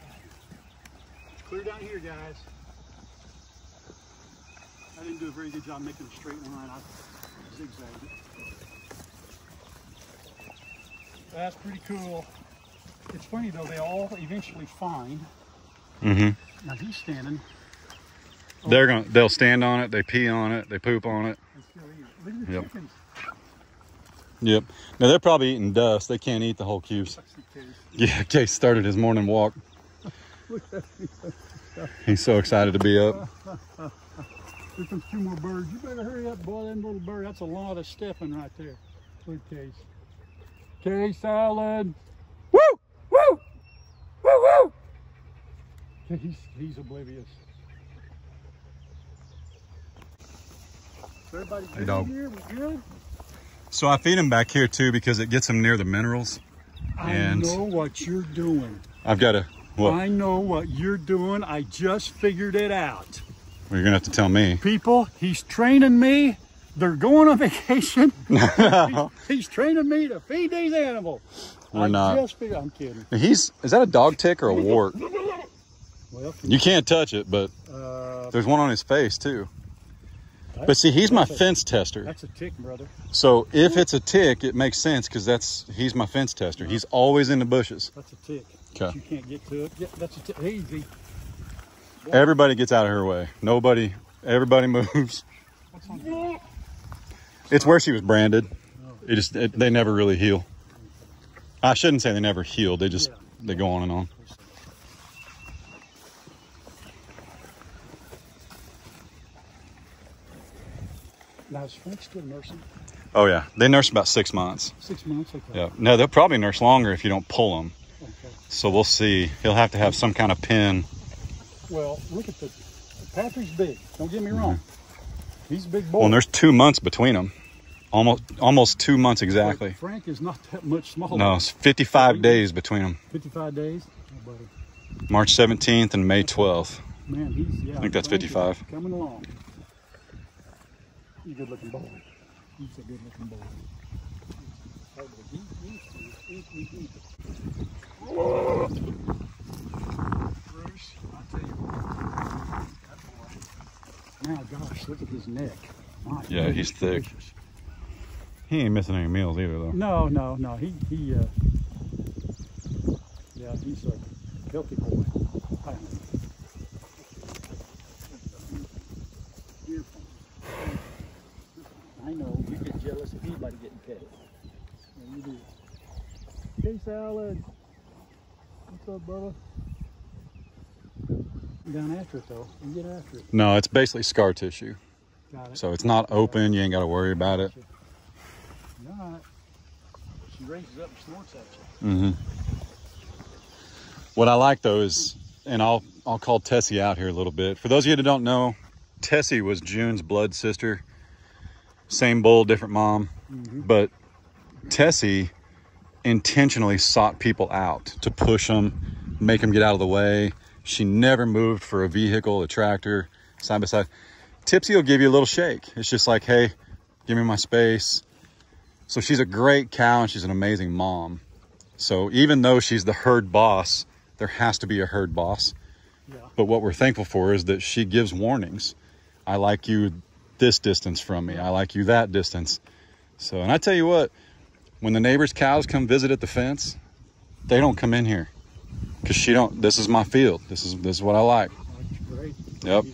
It's clear down here, guys. I didn't do a very good job making a straight line. I zigzagged it. That's pretty cool. It's funny though, they all eventually find. Mm-hmm. Now he's standing. They're gonna they'll stand on it, they pee on it, they poop on it. and still eat it. Look at the Yep. chickens. Yep. Now they're probably eating dust. They can't eat the whole cubes. Case. Yeah, Case started his morning walk. Look at. He's so excited to be up. Here comes two more birds. You better hurry up, boy. That little bird. That's a lot of stepping right there. Look, Case. Case salad. Woo! Woo! Woo woo! He's, he's oblivious. Everybody good dog. here? We good? So I feed him back here too because it gets him near the minerals. And- I know what you're doing. I've got to what? I know what you're doing. I just figured it out. Well, you're gonna have to tell me. People, he's training me. They're going on vacation. he's training me to feed these animals. We're I not. Just figured, I'm kidding. He's is that a dog tick or a wart? Well, You can't touch it, but uh, there's one on his face too. But see, he's my a- fence tester. that's a tick, brother. So if it's a tick, it makes sense because that's he's my fence tester. He's always in the bushes. That's a tick. Okay. You can't get to it. Yeah, that's a tick. Easy. Everybody gets out of her way. Nobody, everybody moves. What's on here? It's where she was branded. It just it, they never really heal. I shouldn't say they never heal. They just Yeah. they go on and on. Now, is Frank still nursing? Oh yeah, they nurse about six months. Six months? Okay. Yeah, no, they'll probably nurse longer if you don't pull them. Okay. So we'll see. He'll have to have some kind of pin. Well, look at the Patrick's big. Don't get me mm-hmm. wrong. He's a big boy. Well, and there's two months between them. Almost almost two months exactly. Frank is not that much smaller. No, it's 55 days between them. 55 days. Oh, buddy. March 17th and May 12th. Man, he's yeah. I think that's Frank 55. Coming along. He's a good looking boy. He's a good looking boy. He- Bruce, I tell you what, that boy. Now, gosh, look at his neck. My Yeah, he's thick. He ain't missing any meals either though. No, no, no. He, he, uh, yeah, he's a healthy boy. I know. You get jealous of anybody getting petted. Yeah, you do. Hey, salad. What's up, brother? Down after it though. You get after it. No, it's basically scar tissue. Got it. So it's not open. You ain't got to worry about it. All right. She raises up and snorts at you. hmm What I like though is, and I'll I'll call Tessie out here a little bit. For those of you that don't know, Tessie was June's blood sister. Same bull, different mom. Mm-hmm. But Tessie intentionally sought people out to push them, make them get out of the way. She never moved for a vehicle, a tractor, side by side. Tipsy will give you a little shake. It's just like, hey, give me my space. So she's a great cow and she's an amazing mom. So even though she's the herd boss, there has to be a herd boss. Yeah. But what we're thankful for is that she gives warnings. I like you this distance from me. I like you that distance. So, and I tell you what, when the neighbors' cows come visit at the fence, they don't come in here because she don't. This is my field. This is this is what I like. Yep.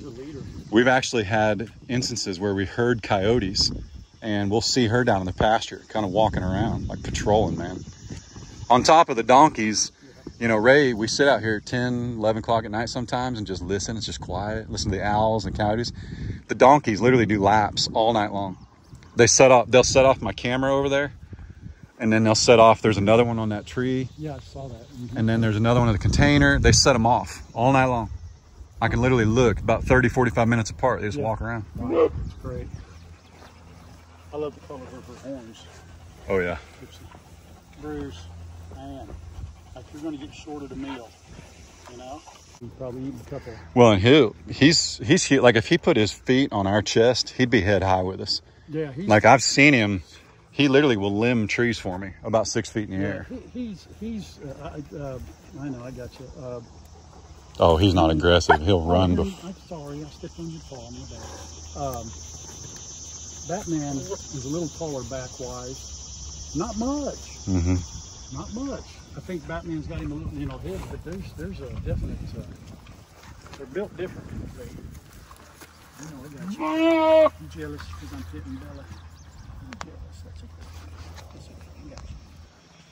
We've actually had instances where we heard coyotes and we'll see her down in the pasture, kind of walking around, like patrolling, man. On top of the donkeys, you know, Rae, we sit out here at 10, 11 o'clock at night sometimes and just listen. It's just quiet. Listen to the owls and coyotes. The donkeys literally do laps all night long. They set off, they'll set off my camera over there and then they'll set off. There's another one on that tree Yeah, I saw that. Mhm. and then there's another one in the container. They set them off all night long. I can literally look about 30, 45 minutes apart. They just Yeah. walk around. Wow, That's great. I love the color of her horns. Oh yeah. Bruce, like you're going to get shorted a meal, you know? You probably eat a couple. Well, and he he's he's hu- like if he put his feet on our chest, he'd be head high with us. Yeah, he's Like I've seen him, he literally will limb trees for me about six feet in the yeah, air. he, he's he's. Uh, I, uh, I know, I got you. Uh, Oh, he's not aggressive. He'll run. I'm, I'm sorry, I stepped on your paw. My bad. Um, Batman is a little taller back wise. Not much. hmm Not much. I think Batman's got him a little, you know, head, but there's there's a definite. Uh, they're built different. They, you know, I got you. You jealous because I'm hitting Bella? You jealous? That's okay. That's okay. Got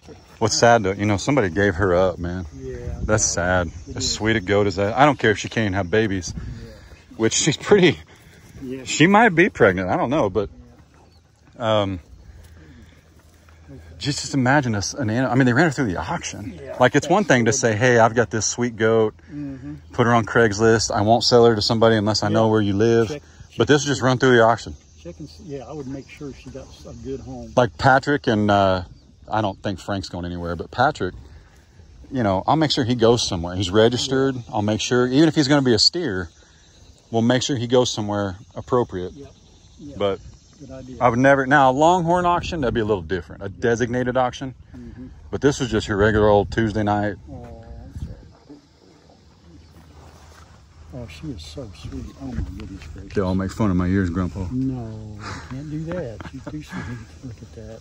you. What's sad though, you know, somebody gave her up, man. Yeah. That's sad. As is. sweet a goat as that. I don't care if she can't have babies, Yeah. which she's pretty. Yeah. She might be pregnant. I don't know, but um, just just imagine us an animal. I mean, they ran her through the auction. Yeah, like it's one thing to say, "Hey, I've got this sweet goat. Mm-hmm. Put her on Craigslist. I won't sell her to somebody unless I know where you live." Check, But this is just run through the auction. Yeah, I would make sure she got a good home. Like Patrick and uh, I don't think Frank's going anywhere, but Patrick, you know, I'll make sure he goes somewhere. He's registered. I'll make sure, even if he's going to be a steer, we'll make sure he goes somewhere appropriate. Yep. Yeah. But good idea. I've never now a longhorn auction that'd be a little different, a designated auction. Mhm. But this was just your regular old Tuesday night. Oh, I'm. Oh, she is so sweet. Oh my goodness gracious. They all make fun of my ears, Grandpa. No, you can't do that. She's too sweet. Look at that.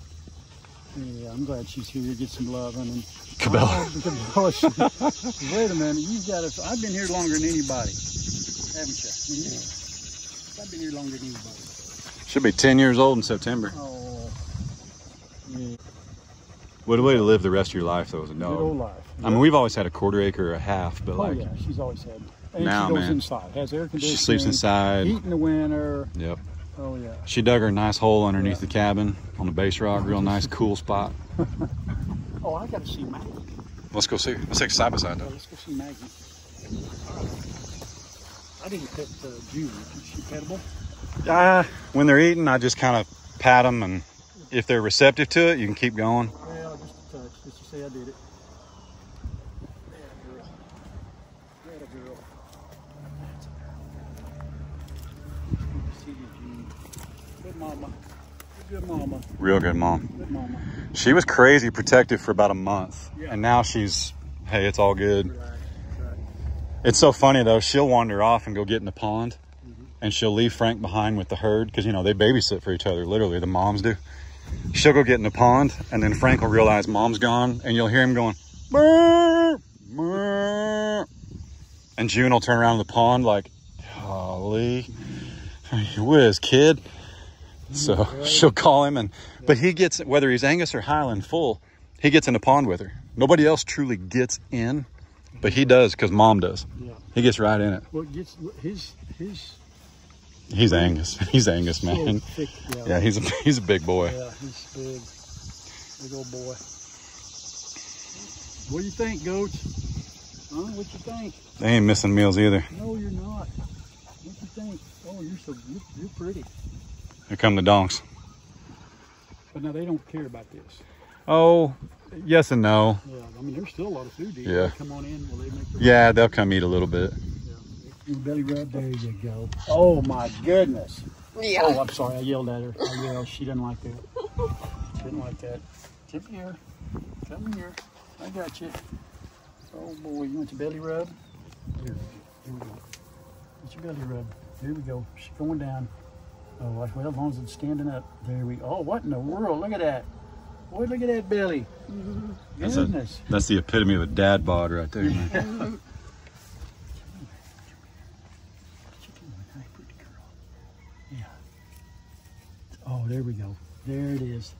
Yeah, I'm glad she's here to get some love. And then, Cabela. Oh, Wait a minute. You've got to. I've been here longer than anybody, haven't you? I've been here longer than anybody. Should be 10 years old in September. Oh, yeah. What a way to live the rest of your life, though, as a Good old life. I mean, we've always had a quarter acre or a half, but like. Oh like, yeah, she's always had. And Now, she goes man. inside. Has air conditioning. she sleeps inside. Heat in the winter. Yep. Oh yeah. She dug her nice hole underneath the cabin on the base rock, real nice, cool spot. Oh, I got to see Maggie. Let's go see. Let's take a side by side, though. let's go see Maggie. I didn't pet uh, Julie. Is she petable? Uh, when they're eating, I just kind of pat them, and if they're receptive to it, you can keep going. Well, just a touch, just to say I did it. Yeah, girl. Yeah, girl. That's a girl. Good to see you, Jean. Good mama. Good mama. Real good mom. Good mama. She was crazy protective for about a month, Yeah. and now she's, hey, it's all good. Relax. Right. It's so funny though. She'll wander off and go get in the pond. And she'll leave Frank behind with the herd because you know they babysit for each other. Literally, the moms do. She'll go get in the pond, and then Frank will realize mom's gone, and you'll hear him going, "Brr, brr." and June will turn around the pond like, "Golly, whiz, kid." So mm-hmm. she'll call him, and but he gets whether he's Angus or Highland full, he gets in the pond with her. Nobody else truly gets in, but he does because mom does. Yeah. He gets right in it. Well, it gets his his He's Angus. He's Angus, man. thick, yeah. Yeah, he's a he's a big boy. Yeah, he's big. Big old boy. What do you think, goats? Huh? What you think? They ain't missing meals either. No, you're not. What you think? Oh, you're so you're, you're pretty. Here come the donks. But now they don't care about this. Oh, yes and no. Yeah, I mean, there's still a lot of food to eat. Yeah. Come on in. Will they make Yeah, they'll come eat a little bit. Your belly rub. There you go. Oh my goodness. Yeah. Oh, I'm sorry. I yelled at her. I yelled. She didn't like that. She didn't like that. Come here. Come here. I got you. Oh boy, you want your belly rub? Here, here we go. Get your belly rub. Here we go. She's going down. Oh, well, as long as it's standing up. There we. Oh, what in the world? Look at that. Boy, look at that belly. Mm-hmm. That's, a, Goodness. that's the epitome of a dad bod right there, man. What you doing? Hey, pretty girl. Yeah. Oh, there we go. There it is.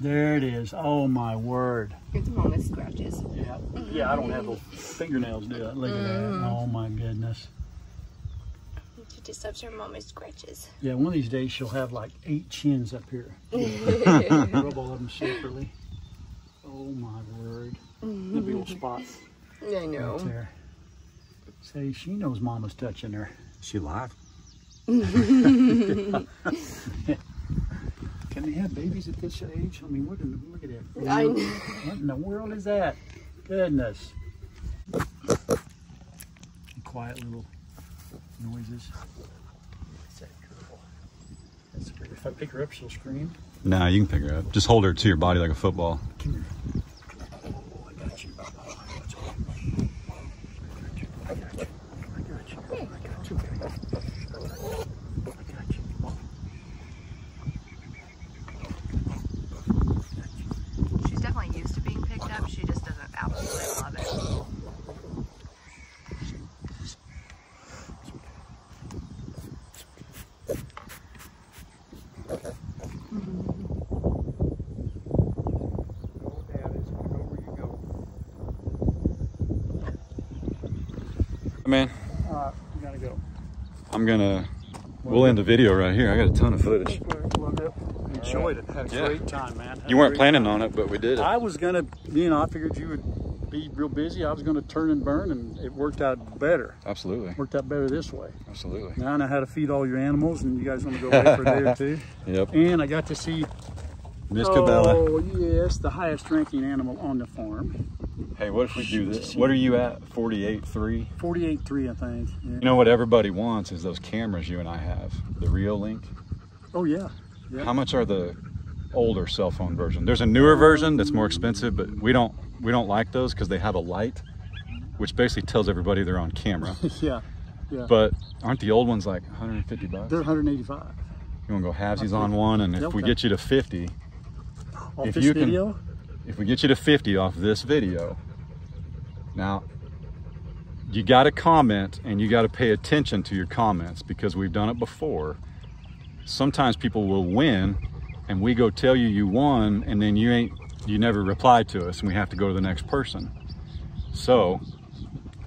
there it is. Oh my word. It's mama scratches. Yeah. Yeah, I don't have those fingernails, do I? Look at that. Mm. Oh my goodness. She just loves her mama's scratches. Yeah, one of these days she'll have like eight chins up here. Rub all of them separately. Oh my word. The big old spot I know. right there. Say, she knows mama's touching her. She live? Can they have babies at this age? I mean, what in the, look at that. I know. What in the world is that? Goodness. Quiet little noises. That. That's great. If I pick her up, she'll scream. Nah, you can pick her up. Just hold her to your body like a football. Come here. Oh, I got you. Oh, I got you. I got you. I got you. I got you. I got you. I got you. She's definitely used to being picked up. She just doesn't absolutely love it. Go, Dad. It's gonna go where you go. Man, All right, we gotta go. I'm gonna. We'll end the video right here. I got a ton of footage. Enjoyed it. Had a Yeah. great time, man. Had You weren't planning time. on it, but we did it. I was gonna, you know, I figured you would be real busy. I was gonna turn and burn, and it worked out better. Absolutely. Worked out better this way. Absolutely. Now I know how to feed all your animals, and you guys want to go away for a day or two. Yep. And I got to see, Miss Cabela. oh yes, the highest ranking animal on the farm. Hey, what if we do this? What are you at? 48.3? 48.3, I think. Yeah. You know what everybody wants is those cameras you and I have, the Reolink. Oh yeah. Yeah. How much are the older cell phone version? There's a newer version that's more expensive, but we don't we don't like those because they have a light, which basically tells everybody they're on camera. yeah. Yeah. But aren't the old ones like 150 bucks? They're 185. You want to go halvesies on one, and if we get you to 50, Off If this you can- video. if we get you to 50 off this video, now you got to comment and you got to pay attention to your comments because we've done it before. Sometimes people will win and we go tell you you won and then you ain't you never reply to us and we have to go to the next person. So,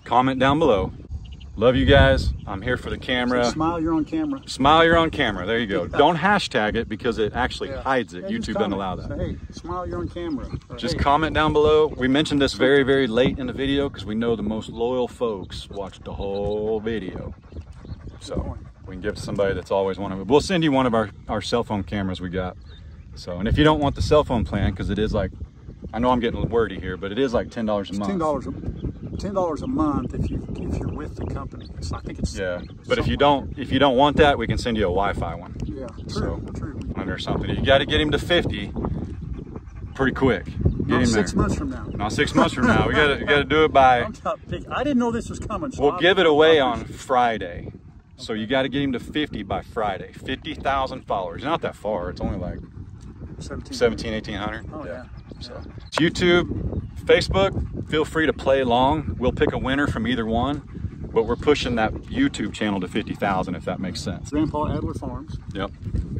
comment down below. Love you guys. I'm here for the camera. Smile, you're on camera. Smile you're on camera. There you go. Don't hashtag it because it actually Yeah. hides it. Yeah, YouTube doesn't allow that. Say, hey, smile, you're on camera. Or, Just hey, comment down below. We mentioned this very, very late in the video because we know the most loyal folks watched the whole video. So we can give to somebody that's always one of wanted. We'll send you one of our, our cell phone cameras we got. So, and if you don't want the cell phone plan, because it is like, I know I'm getting wordy here, but it is like $10 a month. ten dollars a ten dollars a month if you if you're with the company. It's, I think it's Yeah, but if you don't, if you don't want that, we can send you a Wi-Fi one Yeah, true, So, true. under something. You got to get him to 50 pretty quick. Get Not him six there. months from now. Not six months from now. We got to got to do it by. I'm not pick- I didn't know this was coming. So We'll I'm- give it away on Friday. So you got to get him to 50 by Friday. 50,000 followers. Not that far. It's only like 17. 17, 1800. Oh yeah. So it's YouTube, Facebook. Feel free to play along. We'll pick a winner from either one. But we're pushing that YouTube channel to 50,000 if that makes sense. Grandpa Adler Farms. Yep.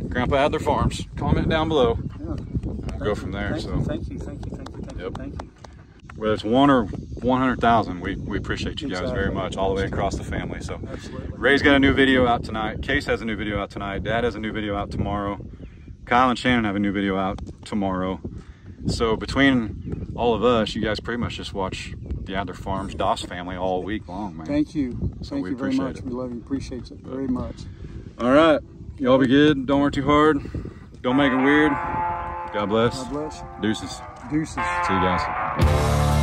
Grandpa Adler Farms. Comment down below. Yeah. We'll go from there. Thank So you, thank you, thank you, thank you, thank you, Yep. thank you. whether it's one or 100,000. We, we appreciate you guys very much, all the way across the family. So Absolutely. Rae's got a new video out tonight. Case has a new video out tonight. Dad has a new video out tomorrow. Kyle and Shannon have a new video out tomorrow. So between all of us, you guys pretty much just watch the Adler Farms Doss family all week long, man. Thank you. So Thank you very much. it. We love you. Appreciate it very much. All right. Y'all be good. Don't work too hard. Don't make it weird. God bless. God bless. Deuces. Deuces. See you guys.